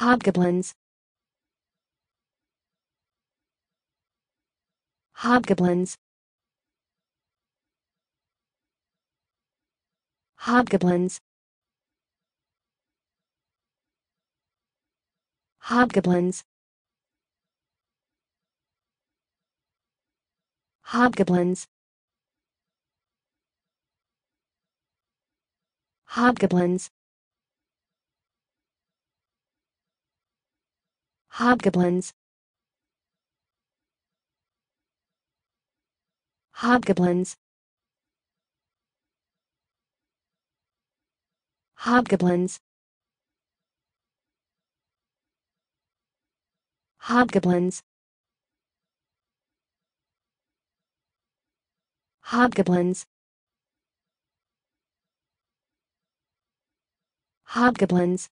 Hobgoblins. Hobgoblins. Hobgoblins. Hobgoblins. Hobgoblins. Hobgoblins. Hobgoblins. Hobgoblins. Hobgoblins. Hobgoblins. Hobgoblins. Hobgoblins.